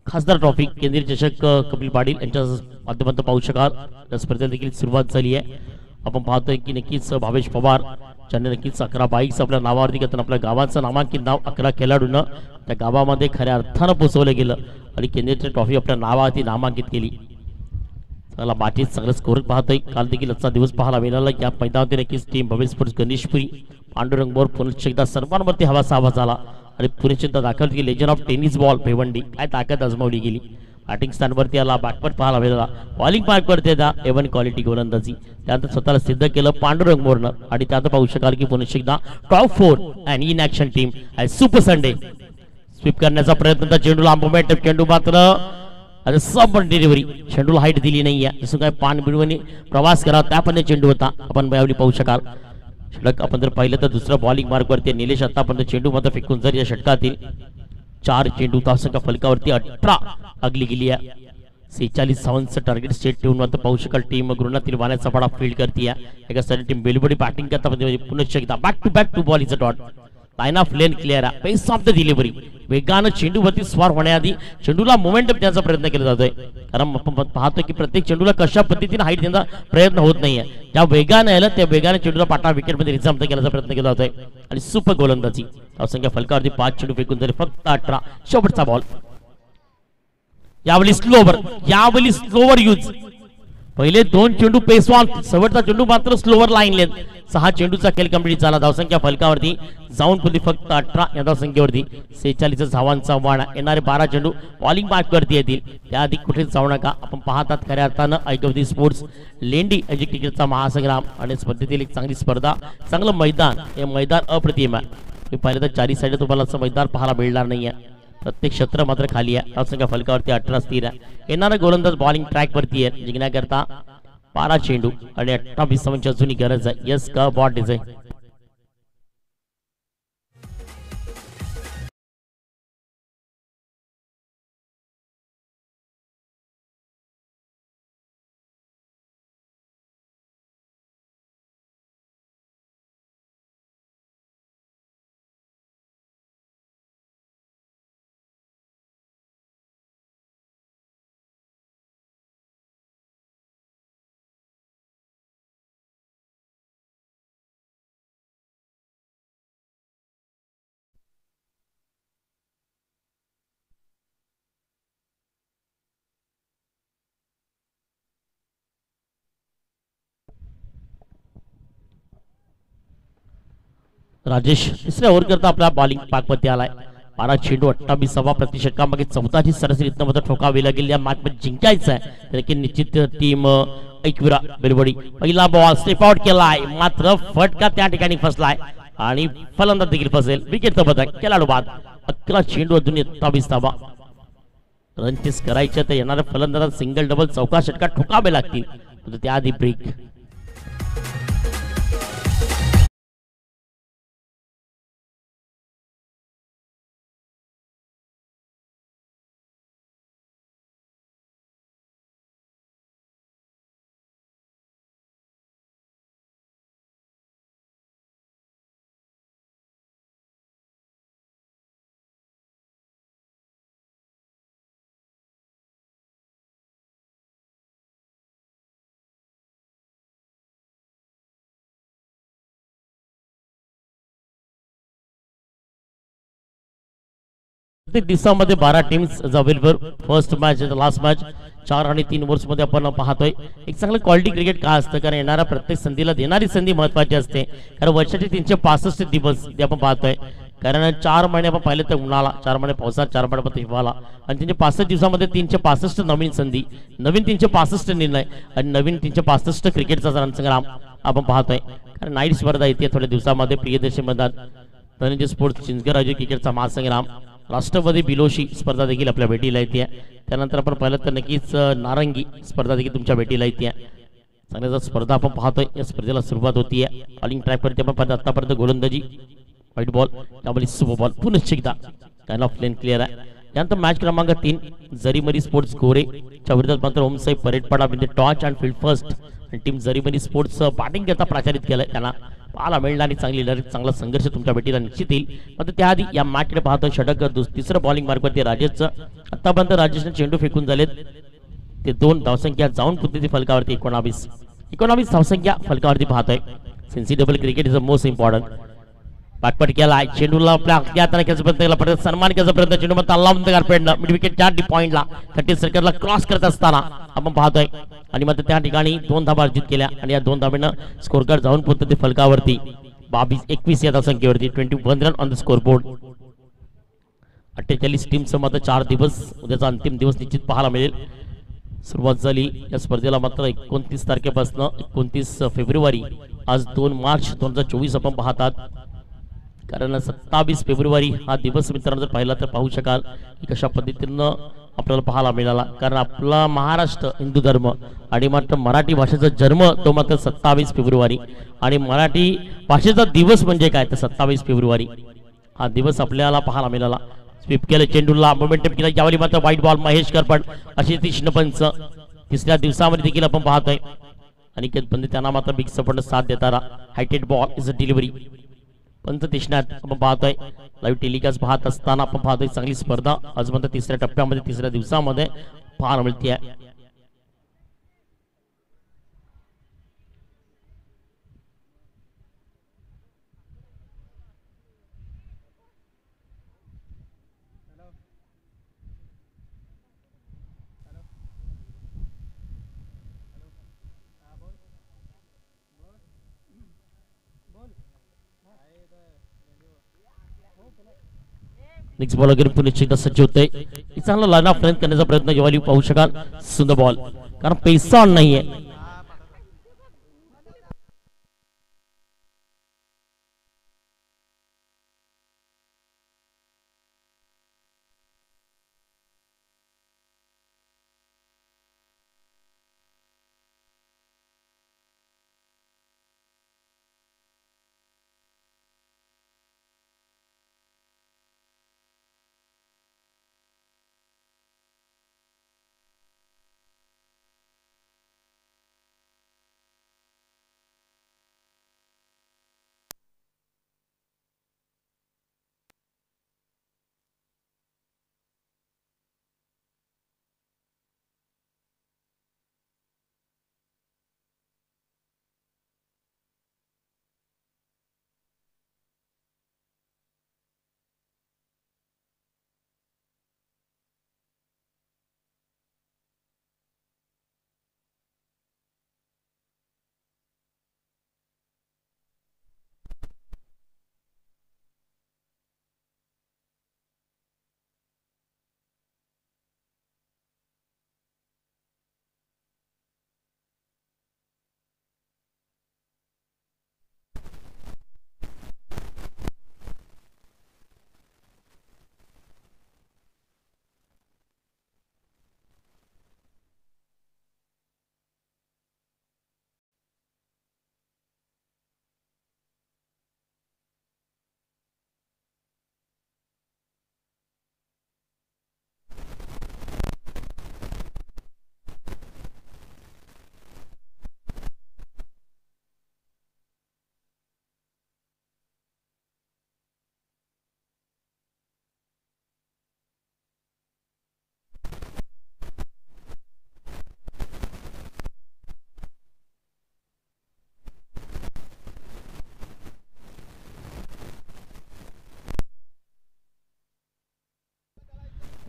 खासदार ट्रॉफी केंद्रीय चषक कपिल पाटील यांच्या माध्यमातून पाहू शकाल. या स्पर्धेला देखील सुरुवात झाली आहे. आपण पाहतोय की नक्कीच भावेश पवार ज्यांनी नक्कीच अकरा बाईक्स आपल्या नावावरती घेताना आपल्या गावाचं नामांकित नाव अकरा खेळाडूंना त्या गावामध्ये खऱ्या अर्थानं पोचवलं गेलं आणि केंद्रीय ट्रॉफी आपल्या नावावरती नामांकित केली. चांगला बाटीत चांगलं स्कोर पाहतोय. काल देखील आजचा दिवस पाहायला मिळाला. या मैदानावरती नक्कीच टीम भव्य स्पोर्ट्स गणेशपुरी पांडुरंगबोर पुनश्च एकदा सर्वांवरती हवासा हवा झाला. आणि पुनश्च एकदा दाखल की legend of tennis ball Bhiwandi. काय ताकद आजमावली गेली. बॅटिंग स्टँडवरती आला. बाटपट पाहायला मिळाला. बॉलिंग पार्कवरती आता एवन क्वालिटी गोलंदाजी. त्यानंतर स्वतःला सिद्ध केलं पांडुरंग मोरनं. आणि त्यानंतर पाहू शकाल की पुनश्च एकदा top four and in action team super Sunday sweep करण्याचा प्रयत्न तर चेंडू लांब चेंडू मात्र आता सब डिलिव्हरी चेंडूला हाईट दिली नाही आहे जसं काय पान बिडवणी प्रवास करा त्या पण चेंडू होता. आपण यावेळी पाहू शकाल. षटक आपण जर पाहिलं तर दुसरं बॉलिंग मार्गवरती निलेश आतापर्यंत चेंडू मात्र फेकून जर या षटकातील चार चेंडू तासाच्या फलकावरती अठरा अगली गेली आहे. सेहेचाळीस धावांचं टार्गेट सेट ठेवून मात्र पाहू शकाल टीम गृहातील वाण्याचा पाडा फील्ड करते एका साठी टीम बेलबडी बॅटिंग करता पुन्हा म्हणजे पुनश्च एकदा back to back to ball is a dot line of length clear आहे पेस ऑफ द डिलिव्हरी वेगानं चेंडूवरती स्वार होण्याआधी चेंडूला मोमेंटम देण्याचा प्रयत्न केला जातोय. कारण आपण पाहतो की प्रत्येक चेंडूला कशा पद्धतीने हाईट देण्याचा प्रयत्न होत नाहीये. ज्या वेगानं आलं त्या वेगाने चेंडूला पाटा विकेटमध्ये रिझाम केल्याचा प्रयत्न केला जातोय. आणि सुपर गोलंदाजी. असंख्या फलकावरती पाच चेंडू फेकून तरी फक्त अठरा. शेवटचा बॉल यावेळी स्लोवर यावेळी स्लोवर यूज पहिले दोन चेंडू पेसवाल शेवटचा चेंडू मात्र स्लोवर लाईन लेन सहा चेंडूचा खेळ कंप्लीट झाला. धावसंख्या फलकावरती जाऊन पुढे फक्त अठरा या धावसंख्येवरती. सेहेचाळीस धावांचा वाणा येणारे बारा चेंडू बॉलिंग मार्कवरती येतील. त्याआधी कुठे जाऊ नका. आपण पाहतात खऱ्या अर्थानं ऐकवती स्पोर्ट्स लेंडी अजिक क्रिकेटचा महासंग्राम आणि स्पर्धेतील एक चांगली स्पर्धा चांगलं मैदान. हे मैदान अप्रतिम आहे. मी पाहिलं तर चारी साईड तुम्हाला असं मैदान पाहायला मिळणार नाही आहे प्रत्येक क्षेत्र मात्र खाली आहे. धावसंख्या फलकावरती अठरा स्थिर आहे. येणारा गोलंदाज बॉलिंग ट्रॅक वरती आहे. जिंकण्याकरता पारा चेंडू आणि अठ्ठावीस धावांची अजूनही गरज आहे. यस का बॉट डिझाईन राजेश तिसऱ्या ओव्हर करता आपला बॉलिंग पाकमध्ये आलाय. बारा चेंडू अठ्ठावीसावा प्रतिषटकामागे चौदाची सरासरी इथं मात्र ठोकावी लागेल. या मॅच मध्ये जिंकायचं आहे की निश्चित टीम ऐकविरा बिरबडी पहिला बॉल स्टेप आउट केलाय. मात्र फटका त्या ठिकाणी फसलाय. आणि फलंदाज देखील फसेल. विकेट पदक खेळाडू बाद. अकरा चेंडू अजून अठ्ठावीस धावा. रनचेस करायचे. तर येणाऱ्या फलंदाजात सिंगल डबल चौका षटका ठोकावे लागतील. त्याआधी ब्रेक प्रत्येक दिवसामध्ये बारा teams available first match last match चार आणि तीन वर्षमध्ये आपण पाहतोय. एक चांगलं क्वालिटी क्रिकेट का असतं? कारण येणाऱ्या प्रत्येक संधीला देणारी संधी महत्वाची असते. कारण वर्षाचे तीनशे पासष्ट दिवस ते आपण पाहतोय कारण चार महिने आपण पाहिले तर उन्हाळा चार महिने पावसाळा चार महिने हिवाळा आणि तीनशे पासष्ट दिवसामध्ये तीनशे पासष्ट नवीन संधी नवीन तीनशे पासष्ट निर्णय आणि नवीन तीनशे पासष्ट क्रिकेटचा रणसंग्राम आपण पाहतोय. कारण नाईट स्पर्धा येते थोड्या दिवसामध्ये. प्रियदर्शी मैदान धनंजय स्पोर्ट्स चिंचगड राज्य क्रिकेटचा महासंग्राम. राष्ट्रवादी बिलोशी स्पर्धा देखील आपल्या भेटीला येते. त्यानंतर आपण पाहिलं तर नक्कीच नारंगी स्पर्धा देखील तुमच्या भेटीला येते. चांगल्या स्पर्धा आपण पाहतोय या स्पर्धेला सुरुवात होतीये बॉलिंग ट्रॅकवरती आपण पाहतो आतापर्यंत गोलंदाजी व्हाईट बॉल त्यामध्ये सुपर बॉल पुनश्च एकदा ऑफ लेन क्लिअर आहे. त्यानंतर मॅच क्रमांक तीन जरीमरी स्पोर्ट्स गोरे च्या विरोधात मात्र ओमसाई परेडपाडा म्हणजे टॉच अँड फील्ड फर्स्ट आणि टीम जरीमनी स्पोर्ट्स बॅटिंग करता प्रचारित केलं त्यांना पाहायला मिळणार आणि चांगली लढत चांगला संघर्ष तुमच्या भेटीला निश्चित येईल. मात्र त्याआधी या मॅचकडे पाहतो षटक दुस- तिसरं बॉलिंग मार्गवरती राजेशचं. आतापर्यंत राजेशने चेंडू फेकून झालेत. ते दोन धावसंख्या जाऊन पुढे फलकावरती एकोणावीस. एकोणावीस धावसंख्या फलकावरती पाहतोय. Double cricket is a most important पाठपट केला. चेंडूला आपल्या अगदी हाताने प्रयत्न केला परत सन्मान करायचा प्रयत्न चेंडू मध्ये लावून गारपेडनं मिड विकेट चार पॉईंटला थर्टी सेकंडला क्रॉस करत असताना आपण पाहतोय. आणि मात्र त्या ठिकाणी दोन धाबा अर्जित केल्या. आणि या दोन धाब्यानं स्कोर कार्ड जाऊन पोहोचते ते फलकावरती. बावीस एकवीस या संख्येवरती twenty one run on the score board अठ्ठेचाळीस टीमचं मात्र चार दिवस उद्याचा अंतिम दिवस निश्चित पाहायला मिळेल. सुरुवात झाली या स्पर्धेला मात्र एकोणतीस तारखेपासून एकोणतीस फेब्रुवारी आज दोन मार्च दोन हजार चोवीस आपण पाहतात. कारण सत्तावीस फेब्रुवारी हा दिवस मित्रांनो जर पाहिला तर पाहू शकाल की कशा पद्धतीनं आपल्याला पाहायला मिळाला. कारण आपला महाराष्ट्र हिंदू धर्म आणि मात्र मराठी भाषेचा जन्म तो मात्र सत्तावीस फेब्रुवारी. आणि मराठी भाषेचा दिवस म्हणजे काय? तर सत्तावीस फेब्रुवारी. हा दिवस आपल्याला पाहायला मिळाला. स्वीप केलं चेंडूला मोमेंटम केला. यावेळी मात्र वाईट बॉल महेश करपट अशी तीक्ष्णपंच तिसऱ्या दिवसामध्ये देखील आपण पाहतोय. आणि पंत त्यांना मात्र बिग सपंड साथ देताना. हायटेड ball is a delivery punch तिष्णात आपण पाहतोय. लाईव्ह टेलिकास्ट पाहत असताना आपण पाहतोय चांगली स्पर्धा. आज तिसऱ्या टप्प्यामध्ये तिसऱ्या दिवसामध्ये पाहायला मिळते आहे नेक्स्ट बॉल वगैरे पुणे एकदा सज्ज होते चांगला लाईन ऑफ करण्याचा प्रयत्न जेव्हा पाहू शकाल सुंदर बॉल कारण पैसा ऑन नाहीये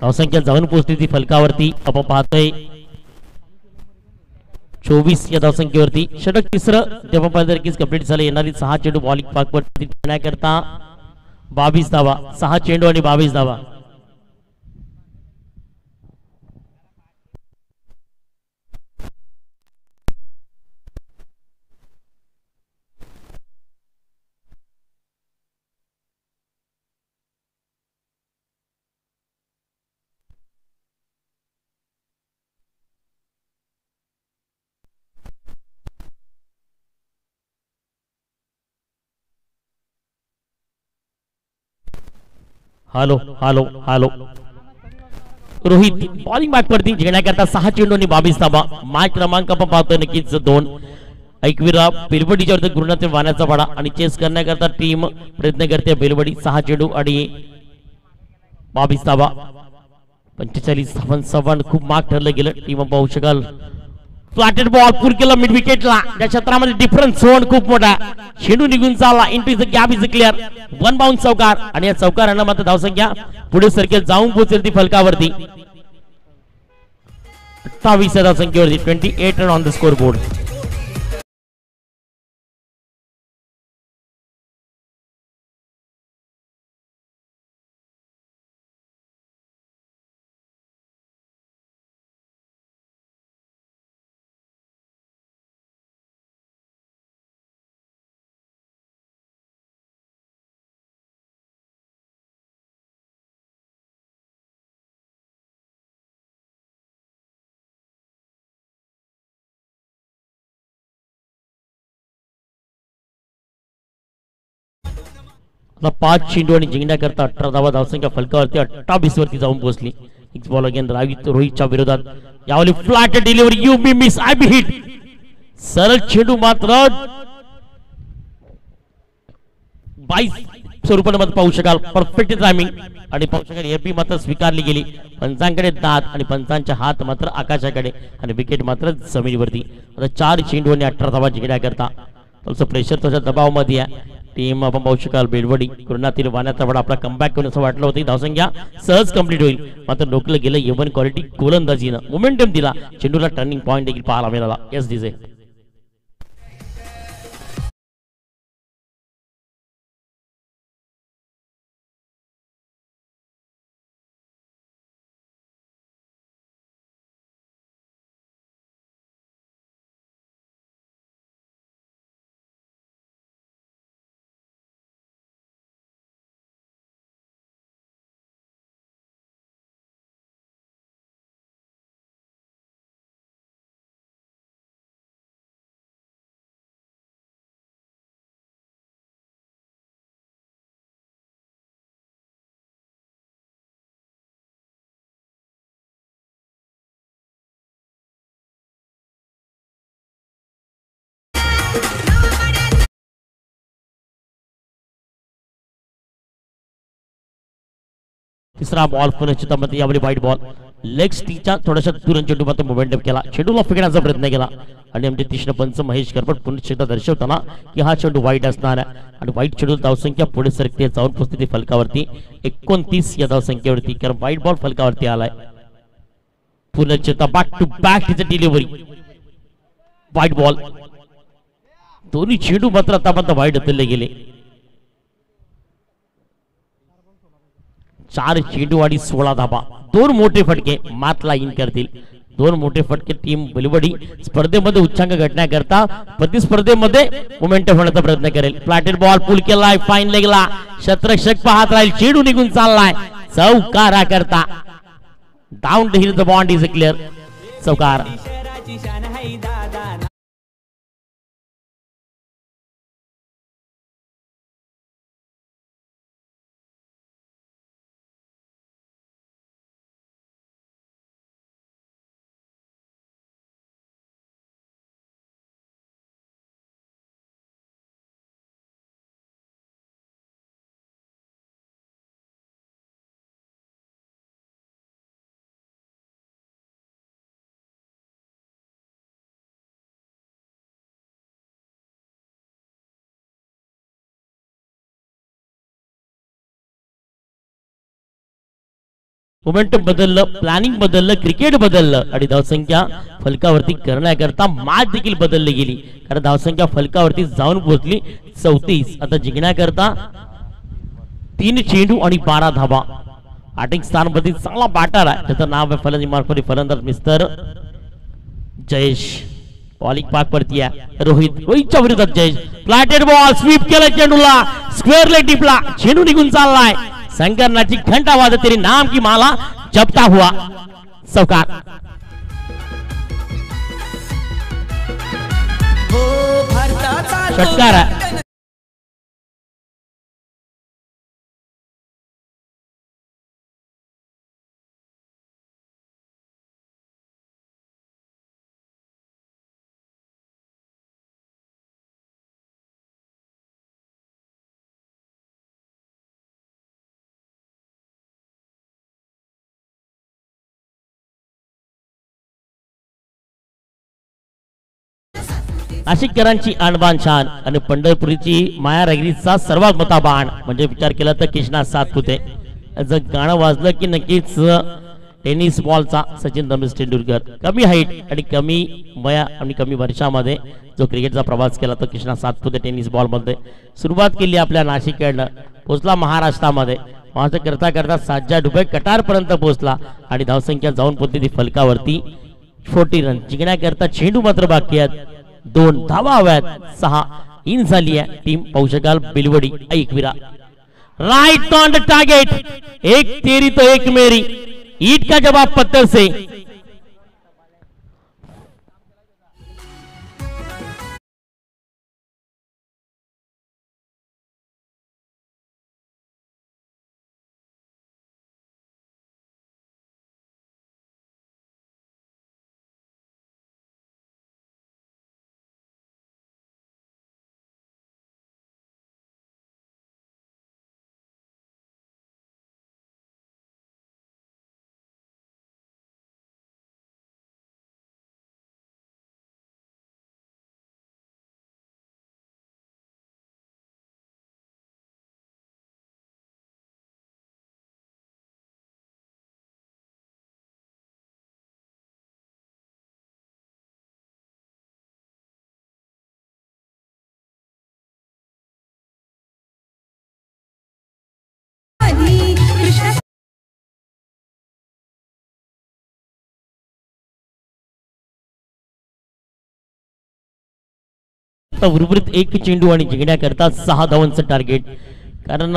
धावसंख्या जाऊन पोहोचली ती फलकावरती आपण पाहतोय. चोवीस या धावसंख्येवरती षटक तिसरं तेव्हा पाहिजे कंप्लीट झालं येणारी सहा चेंडू बॉलिंग पाक वरती करता बावीस धावा. सहा चेंडू आणि बावीस धावा. Hello hello hello Rohit bowling back वरती घेण्याकरता सहा चेंडू आणि बावीस धाबा माय क्रमांक पण पाहतोय नक्कीच दोन ऐकविरा बेलवडीच्या वरती गुरुनाथ वाण्याचा भाडा आणि चेस करण्याकरता टीम प्रयत्न करते बेलवडी सहा चेंडू आणि बावीस धाबा पंचेचाळीस धावन सव्वान खूप माग ठरलं गेलं. टीम पाहू शकाल. प्लॅटेड बॉल पूर केला मिड विकेटला त्या क्षेत्रामध्ये डिफरन्स झोन खूप मोठा शेंडू निघून चालला. Into is gap is clear one bound चौकार. आणि या चौकारांना मात्र धावसंख्या पुढे सरकेल. जाऊन पोहोचेल ती फलकावरती. अठ्ठावीस या धावसंख्येवरती twenty eight run on the score board आपला पाच चेंडू आणि जिंकण्याकरता अठरा धावा धावसंख्या फलकावरती अठ्ठावीस वरती जाऊन पोहोचली. नेक्स्ट बॉल अगेन रावित रोहितच्या विरोधात. यावेळी flat delivery you be miss I be hit सरळ चेंडू मात्र बाईस स्वरूपामध्ये पाहू शकाल. परफेक्ट टायमिंग आणि पाहू शकाल एपी मात्र स्वीकारली गेली. पंचांकडे दात आणि पंचांच्या हात मात्र आकाशाकडे आणि विकेट मात्र जमिनीवरती. आता चार चेंडू आणि अठरा धावा जिंकण्याकरता. थोडंसं प्रेशर त्याच्या दबावामध्ये आहे. टीम आपण पाहू शकाल बेलवडी कुर्णातील वाण्याचा वडा आपला कमबॅक करून असं वाटलं होतं धावसंख्या सहज कंप्लीट होईल मात्र डोकलं गेलं एवन क्वालिटी गोलंदाजीनं मोमेंटम दिला चेंडूला टर्निंग पॉईंट देखील पाहायला मिळाला एस दिसे तिसरा बॉल पुनश्चितामध्ये यावेळी वाईट बॉल लेग स्टीच्या थोड्याशा दुरण चेंडू मात्र मोमेंटम केला. चेंडूला फेकण्याचा प्रयत्न केला. आणि आमचे तीक्ष्ण पंच महेश करपट पुनश्चिता दर्शवताना की हा चेंडू वाईट असणार आहे. आणि वाईट चेंडू धावसंख्या पुढे सरकते जाऊन पोहोचते फलकावरती. एकोणतीस या धावसंख्येवरती कारण वाईट बॉल फलकावरती आलाय. पुनश्चिता बॅक टू बॅक तिचं डिलिव्हरी वाईट बॉल दोन्ही चेंडू मात्र आतापर्यंत वाईट ढकलले गेले. चार चेंडूवाडी सोळा धाबा. दोन मोठे फटके मात लाईन करतील दोन मोठे फटके टीम बलवडी स्पर्धेमध्ये उच्चांक घटण्याकरता प्रतिस्पर्धेमध्ये मोमेंट होण्याचा प्रयत्न करेल. प्लॅटेड बॉल पुल केलाय फाईन लेगला. शत्रक्षक पाहत राहील. चेडू निघून चाललाय. चौकारा करता down the hill the bond is clear चौकार. मोमेंटम बदललं प्लॅनिंग बदललं क्रिकेट बदललं. आणि धावसंख्या फलकावरती करण्याकरता मात देखील बदलली गेली. कारण धावसंख्या फलकावरती जाऊन पोहोचली चौतीस. आता जिंकण्याकरता तीन चेंडू आणि बारा धाबा बॅटिंग स्थानमध्ये चांगला बॅटर आहे. त्याचं नाव आहे फलंदाजी मार्फत फलंदाज मिस्टर जयेश. बॉलिंग पाक पडती आहे रोहित रोहितच्या विरोधात जयेश. प्लॅटेड बॉल स्वीप केला चेंडूला. स्क्वेअर लेग टिपला. चेंडू निघून चाललाय. संकरनाची घंटा वाजत तेरी नाम की माला जपता हुआ चौकार हो षटकार. आहे नाशिककरांची आणबाण छान आणि पंढरपुरीची माया रगरीचा सर्वात मोठा बाण. म्हणजे विचार केला तर कृष्णा सातपुते. जर गाणं वाजलं की नक्कीच टेनिस बॉलचा सचिन रमेश तेंडुलकर. कमी हाईट आणि कमी वया आणि कमी वर्षामध्ये जो क्रिकेटचा प्रवास केला तो कृष्णा सातपुते टेनिस बॉलमध्ये सुरुवात केली आपल्या नाशिककडनं. पोहोचला महाराष्ट्रामध्ये. माझं करता करता सातच्या डुबे कटारपर्यंत पोहोचला आणि धावसंख्या जाऊन पोहोचली ती फलकावरती. फोर्टी रन जिंकण्याकरता चेंडू मात्र बाकी आहेत. दोन धावा हव्यात सहा इन झाली आहे. टीम पाहू शकाल Bilwadi Ekvira. Right on the target एक तेरी तो एक मेरी. ईट का जवाब पत्थर से. आता उर्वरित एक चेंडू आणि जिंकण्याकरता सहा धावांचं टार्गेट कारण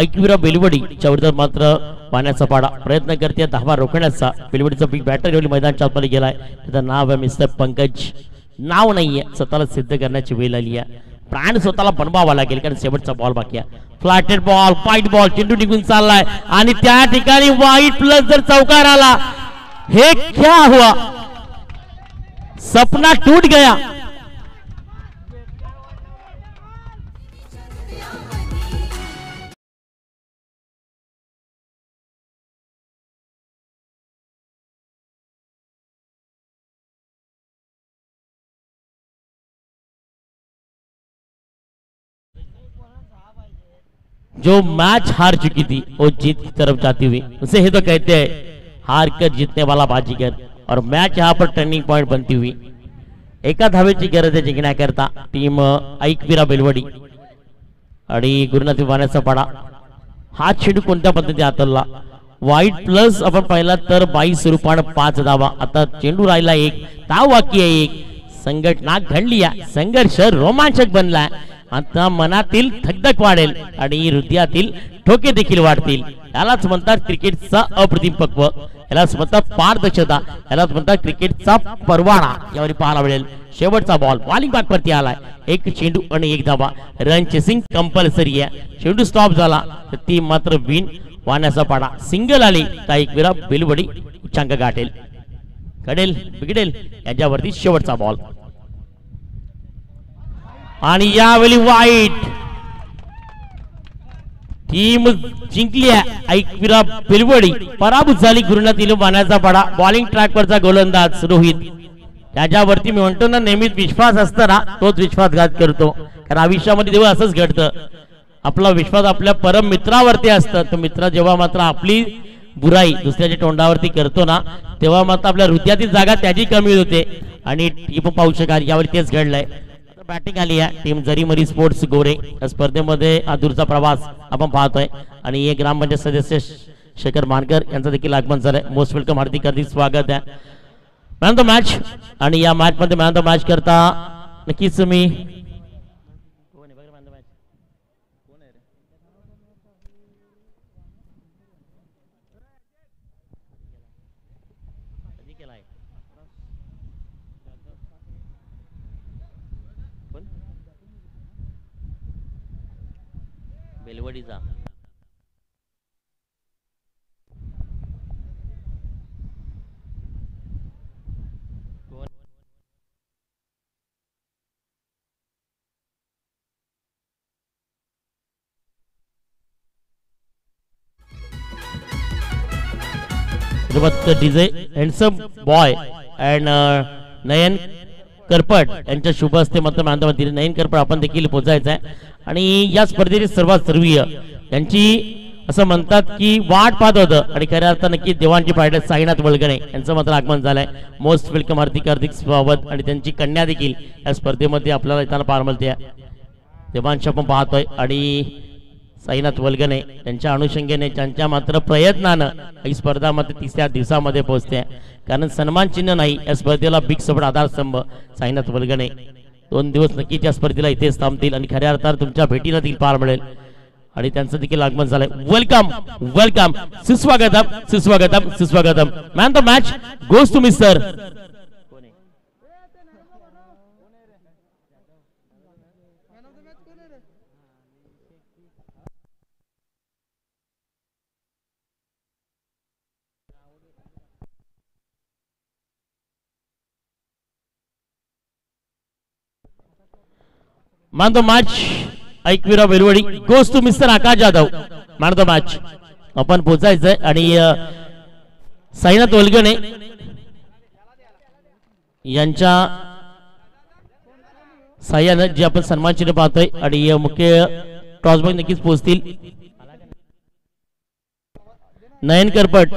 ऐकविरा बेलवडीच्या विरोधात मात्र पाण्याचा पाडा प्रयत्न करते. धावा रोखण्याचा बेलवडीचा बिग बॅटर एवढी मैदानच्या आतमध्ये गेलाय. त्याचं नाव आहे मिस्टर पंकज. नाव नाहीये स्वतःला सिद्ध करण्याची वेळ आली आहे. प्राण स्वतःला बनवावा लागेल कारण शेवटचा बॉल बाकी आहे. फ्लॅटेड बॉल वाईट बॉल चेंडू निघून चाललाय. आणि त्या ठिकाणी वाईट प्लस जर चौकार आला हे क्या हुआ? सपना टूट गया. जो मैच हार चुकी थी वो जीत की तरफ जाती हुई उसे ही तो कहते हैं हार कर जीतने वाला बाजीगर। और मैच यहाँ पर टर्निंग पॉइंट बनती हुई। एका धावेची गरज आहे जिंकण्याकरता टीम ऐकविरा बेलवडी। आणि गुरुनाथ विमानाचा पाडा। हा चेंडू कोणत्या पद्धतीने हातरला वाईट प्लस आपण पाहिला तर बाईस रुपयानं पाच धावा. आता चेंडू राहिला एक धाव बाकी आहे एक. संघटना घडली आहे. संघर्ष रोमांचक बनलाय. आता मनातील धगधग वाढेल आणि हृदयातील ठोके देखील वाढतील. यालाच म्हणतात क्रिकेटचा अप्रतिम पक्व यालाच म्हणतात पारदर्शकता. यालाच म्हणतात क्रिकेटचा परवाना. यावर पाहायला मिळेल. शेवटचा बॉल बॉलिंग बॅट वरती आलाय. एक चेंडू आणि एक धावा. रन चेसिंग कंपल्सरी आहे. चेंडू स्टॉप झाला. तर ती मात्र विन वाण्याचा पाडा. सिंगल आली. तर एक वेळा बेलवडी उच्चांक गाठेल. घडेल बिघडेल. याच्यावरती शेवटचा बॉल आणि यावेळी वाईट टीम जिंकली आहे. ऐकविरा बिलवडी. पराभूत झाली गुरुनाथ मानाचा पडा बॉलिंग ट्रॅकवरचा गोलंदाज रोहित. त्याच्यावरती मी म्हणतो ना नेहमीच विश्वास असतो ना तोच विश्वासघात करतो. कारण आयुष्यामध्ये तेव्हा असंच घडतं. आपला विश्वास आपल्या परम मित्रावरती असतं. तर मित्र जेव्हा मात्र आपली बुराई दुसऱ्याच्या तोंडावरती करतो ना तेव्हा मात्र आपल्या हृदयातील जागा त्याची कमी होते. आणि टीप पाहू शकाल यावर तेच घडलंय. बॅटिंग आली आहे. Team Jarimari sports Gore. या स्पर्धेमध्ये आदूरचा प्रवास आपण पाहतोय. आणि हे ग्रामपंचायत सदस्य शेखर मानकर यांचं देखील आगमन झालंय. मोस्ट वेलकम हार्दिक हार्दिक स्वागत आहे. मॅन द मॅच आणि या मॅच मध्ये मॅन द मॅच करता नक्कीच मी DJ handsome boy and Nayan Karpat. यांच्या शुभ हस्ते मात्र मानतामध्ये नयन करपट आपण देखील पोचायचं आहे. आणि या स्पर्धेची सर्वात सर्वीय यांची असं म्हणतात की वाट पाहत होतं. आणि खऱ्या अर्थानं नक्की देवांची पार्टी साईनाथ वळगणे यांचं मात्र आगमन झालंय. मोस्ट वेलकम हार्दिक हार्दिक स्वागत. आणि त्यांची कन्या देखील या स्पर्धेमध्ये आपल्याला येताना पार मिळते. देवांशी आपण पाहतोय. आणि साईनाथ वलगणे यांच्या अनुषंगेने त्यांच्या मात्र प्रयत्नानं ही स्पर्धा मात्र तिसऱ्या दिवसामध्ये पोहोचते. कारण सन्मान चिन्ह नाही या स्पर्धेला बिग सपोर्ट आधारस्तंभ साईनाथ वलगणे दोन दिवस नक्की त्या स्पर्धेला इथेच थांबतील आणि खऱ्या अर्थात तुमच्या भेटीला देखील पार मिळेल. आणि त्यांचं देखील आगमन झालंय. वेलकम वेलकम सुस्वागतम सुस्वागतम सुस्वागतम. Man the match goes to mister man the match Ekvira Belwadi goes to mister Akash Jadhav man the match आपण पोचायचंय आणि अ, साईनाथ वलगणे यांच्या साह्यानं जे आपण सन्मान चिन्ह पाहतोय आणि मुख्य टॉसबॉय नक्कीच पोहोचतील. नयन करपट